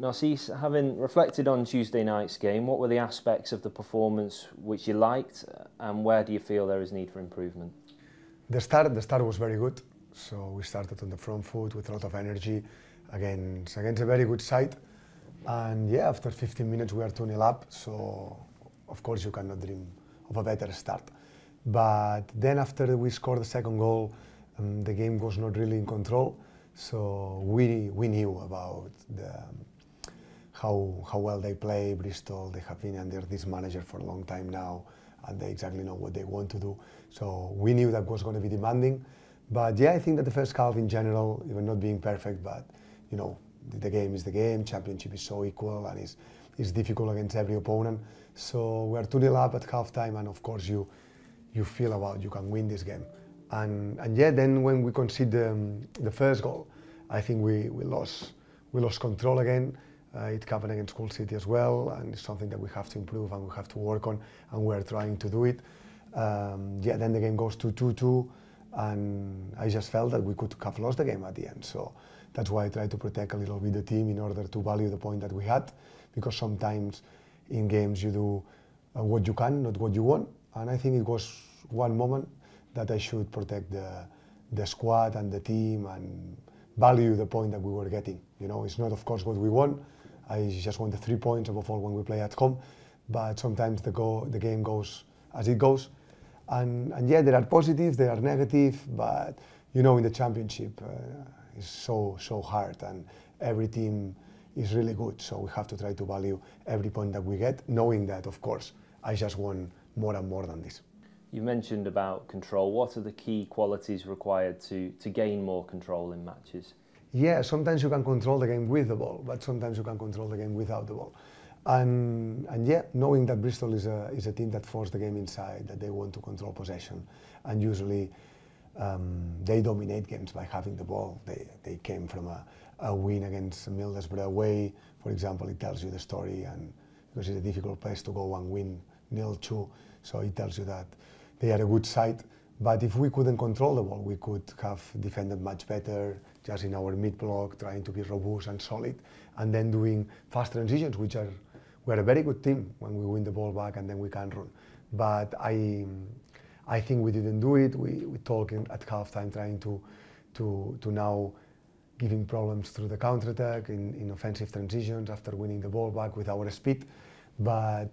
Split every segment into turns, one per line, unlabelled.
Narcís, having reflected on Tuesday night's game, what were the aspects of the performance which you liked, and where do you feel there is need for improvement?
The start, the start was very good. So we started on the front foot with a lot of energy against against a very good side. And yeah, after 15 minutes we are 2 0 up. So of course you cannot dream of a better start. But then after we scored the second goal, um, the game was not really in control. So we, we knew about the, how, how well they play, Bristol. They have been under this manager for a long time now, and they exactly know what they want to do. So we knew that was going to be demanding. But yeah, I think that the first half in general, even not being perfect, but you know, the game is the game. Championship is so equal and it's, it's difficult against every opponent. So we're 2 0 up at halftime, and of course you you feel about you can win this game. And, and yeah, then when we concede the, the first goal, I think we, we lost we lost control again. Uh, it happened against Hull City as well, and it's something that we have to improve and we have to work on, and we're trying to do it. Um, yeah, then the game goes to 2-2, and I just felt that we could have lost the game at the end. So that's why I tried to protect a little bit the team in order to value the point that we had, because sometimes in games you do uh, what you can, not what you want, and I think it was one moment that I should protect the, the squad and the team and value the point that we were getting. You know, it's not, of course, what we want. I just want the three points above all when we play at home, but sometimes the, go, the game goes as it goes. And, and yeah, there are positives, there are negative, but you know, in the championship, uh, it's so, so hard and every team is really good. So we have to try to value every point that we get, knowing that, of course, I just want more and more than this.
You mentioned about control. What are the key qualities required to, to gain more control in matches?
Yeah, sometimes you can control the game with the ball, but sometimes you can control the game without the ball. And, and yeah, knowing that Bristol is a, is a team that forces the game inside, that they want to control possession, and usually um, they dominate games by having the ball. They, they came from a, a win against Middlesbrough away, for example, it tells you the story, and because it's a difficult place to go and win nil two, so it tells you that they are a good side. But if we couldn't control the ball, we could have defended much better, just in our mid block, trying to be robust and solid, and then doing fast transitions, which are we're a very good team when we win the ball back and then we can run. But I, I think we didn't do it. We we talked at halftime trying to, to to now giving problems through the counter attack in, in offensive transitions after winning the ball back with our speed, but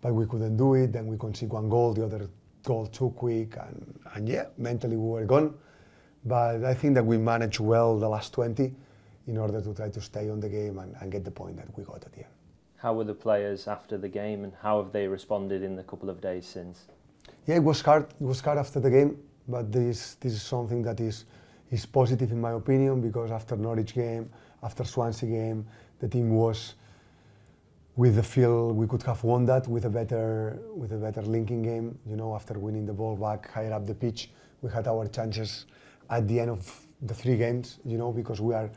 but we couldn't do it. Then we conceded one goal, the other goal too quick, and, and yeah, mentally we were gone. But I think that we managed well the last 20 in order to try to stay on the game and, and get the point that we got at the end.
How were the players after the game, and how have they responded in the couple of days since?
Yeah, it was hard. It was hard after the game, but this this is something that is is positive in my opinion because after Norwich game, after Swansea game, the team was with the feel we could have won that with a better with a better linking game. You know, after winning the ball back higher up the pitch, we had our chances at the end of the three games. You know, because we are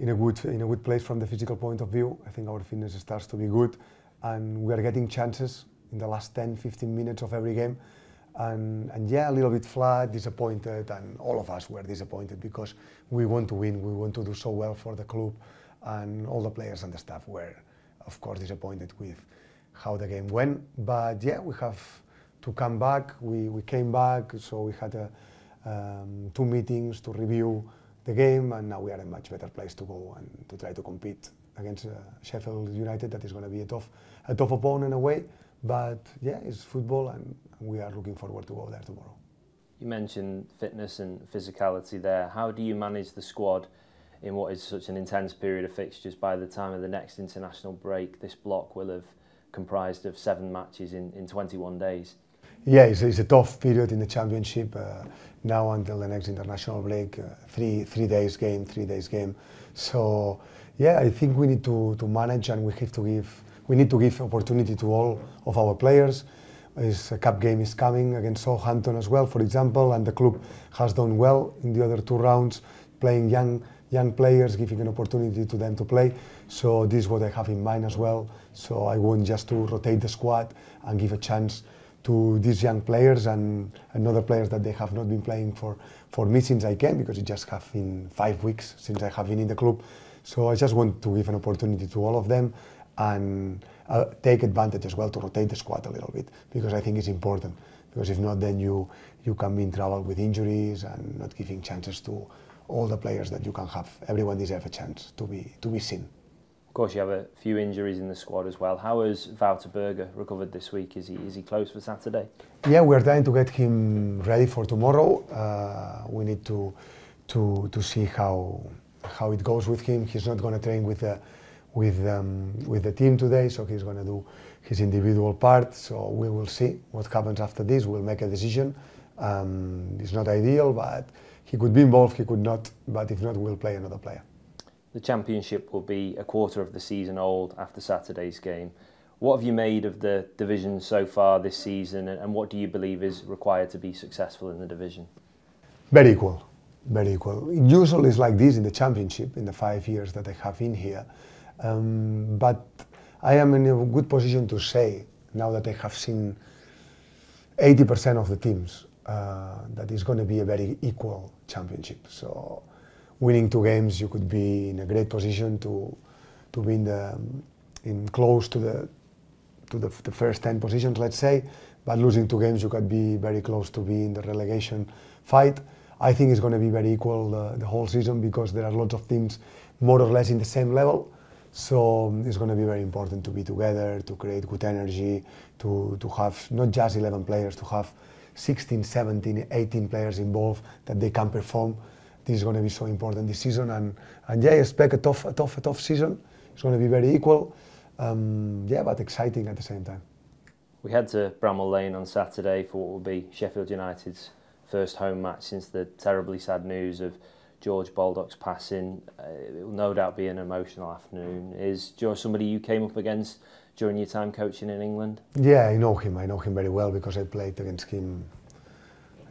in a good in a good place from the physical point of view. I think our fitness starts to be good, and we are getting chances in the last 10, 15 minutes of every game. And, and yeah, a little bit flat, disappointed, and all of us were disappointed because we want to win, we want to do so well for the club, and all the players and the staff were of course, disappointed with how the game went. But yeah, we have to come back. We, we came back, so we had a, um, two meetings to review the game, and now we are in a much better place to go and to try to compete against uh, Sheffield United. That is going to be a tough, a tough opponent away. But yeah, it's football, and we are looking forward to go there tomorrow.
You mentioned fitness and physicality there. How do you manage the squad in what is such an intense period of fixtures. By the time of the next international break, this block will have comprised of seven matches in, in 21 days.
Yeah, it's, it's a tough period in the championship. Uh, now until the next international break, uh, three three days game, three days game. So yeah, I think we need to, to manage and we have to give we need to give opportunity to all of our players. His cup game is coming against Southampton as well, for example, and the club has done well in the other two rounds, playing young young players, giving an opportunity to them to play. So this is what I have in mind as well. So I want just to rotate the squad and give a chance to these young players and, and other players that they have not been playing for, for me since I came because it just have been five weeks since I have been in the club. So I just want to give an opportunity to all of them and uh, take advantage as well to rotate the squad a little bit because I think it's important. Because if not, then you you can be in trouble with injuries and not giving chances to all the players that you can have. Everyone deserves a chance to be to be seen.
Of course, you have a few injuries in the squad as well. How has Wouter Burger recovered this week? Is he is he close for Saturday?
Yeah, we're trying to get him ready for tomorrow. Uh, we need to to to see how how it goes with him. He's not going to train with the with um, with the team today, so he's going to do his individual part. So we will see what happens after this. We'll make a decision. Um, it's not ideal, but he could be involved, he could not. But if not, we'll play another player.
The championship will be a quarter of the season old after Saturday's game. What have you made of the division so far this season, and what do you believe is required to be successful in the division?
Very equal, very equal. Usually it's like this in the championship in the five years that I have in here. Um, but I am in a good position to say, now that I have seen 80% of the teams, uh, that it's going to be a very equal championship. So, winning two games, you could be in a great position to to be in the in close to the to the, the first 10 positions, let's say. But losing two games, you could be very close to be in the relegation fight. I think it's going to be very equal the, the whole season because there are lots of teams more or less in the same level. So um, it's going to be very important to be together, to create good energy, to, to have not just 11 players, to have 16, 17, 18 players involved that they can perform. This is going to be so important this season. And, and yeah, I expect a tough, a tough, a tough season. It's going to be very equal. Um, yeah, but exciting at the same time.
We head to Bramall Lane on Saturday for what will be Sheffield United's first home match since the terribly sad news of George Baldock's passing. Uh, it will no doubt be an emotional afternoon. Is George somebody you came up against during your time coaching in England?
Yeah, I know him. I know him very well because I played against him,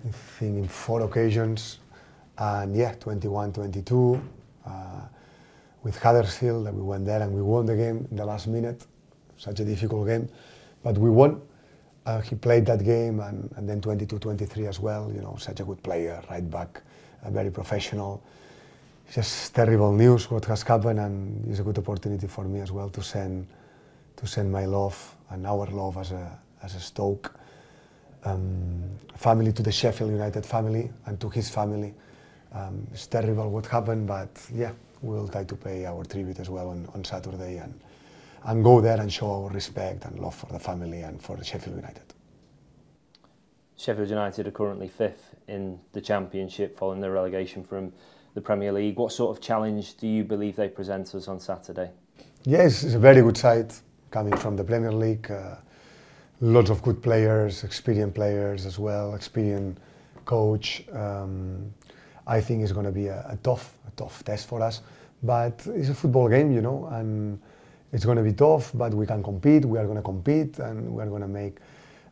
I think, in four occasions. And yeah, 21, 22. Uh, with Huddersfield, that we went there and we won the game in the last minute. Such a difficult game, but we won. Uh, he played that game and, and then 22, 23 as well. You know, such a good player, right back very professional. It's just terrible news what has happened, and it's a good opportunity for me as well to send to send my love and our love as a as a Stoke um, family to the Sheffield United family and to his family. Um, it's terrible what happened, but yeah, we'll try to pay our tribute as well on, on Saturday and and go there and show our respect and love for the family and for the Sheffield United.
Sheffield United are currently fifth in the Championship following their relegation from the Premier League. What sort of challenge do you believe they present us on Saturday?
Yes, it's a very good side coming from the Premier League. Uh, lots of good players, experienced players as well, experienced coach. Um, I think it's going to be a, a, tough, a tough test for us. But it's a football game, you know, and it's going to be tough. But we can compete. We are going to compete, and we are going to make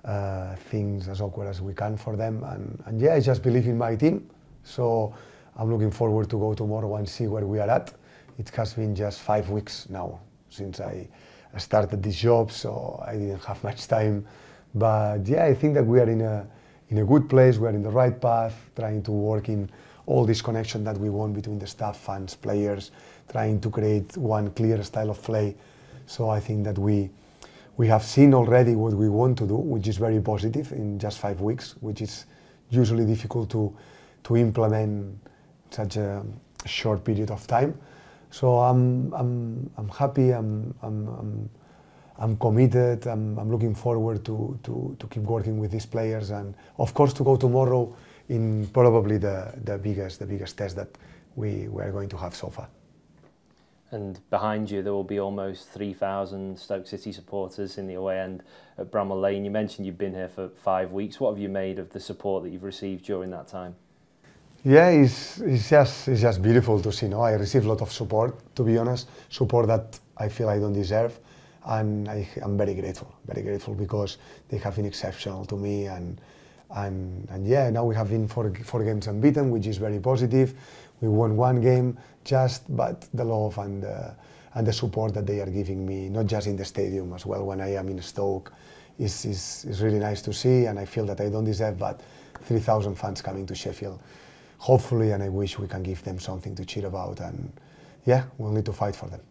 uh, things as awkward as we can for them. And, and yeah, I just believe in my team. So I'm looking forward to go tomorrow and see where we are at. It has been just five weeks now since I started this job, so I didn't have much time. But yeah, I think that we are in a in a good place. We are in the right path, trying to work in all this connection that we want between the staff, fans, players, trying to create one clear style of play. So I think that we we have seen already what we want to do, which is very positive in just five weeks, which is usually difficult to, to implement such a short period of time. So I'm, I'm, I'm happy, I'm, I'm, I'm, I'm committed, I'm, I'm looking forward to, to, to keep working with these players and of course to go tomorrow in probably the, the biggest, the biggest test that we, we are going to have so far.
And behind you there will be almost 3,000 Stoke City supporters in the away end at Bramall Lane. You mentioned you've been here for five weeks. What have you made of the support that you've received during that time?
Yeah, it's, it's just it's just beautiful to see. No, I received a lot of support. To be honest, support that I feel I don't deserve, and I, I'm very grateful. Very grateful because they have been exceptional to me, and and and yeah, now we have been four four games unbeaten, which is very positive. We won one game, just but the love and the, and the support that they are giving me, not just in the stadium as well when I am in Stoke, is, is, is really nice to see. And I feel that I don't deserve, but 3,000 fans coming to Sheffield, hopefully, and I wish we can give them something to cheer about. And yeah, we'll need to fight for them.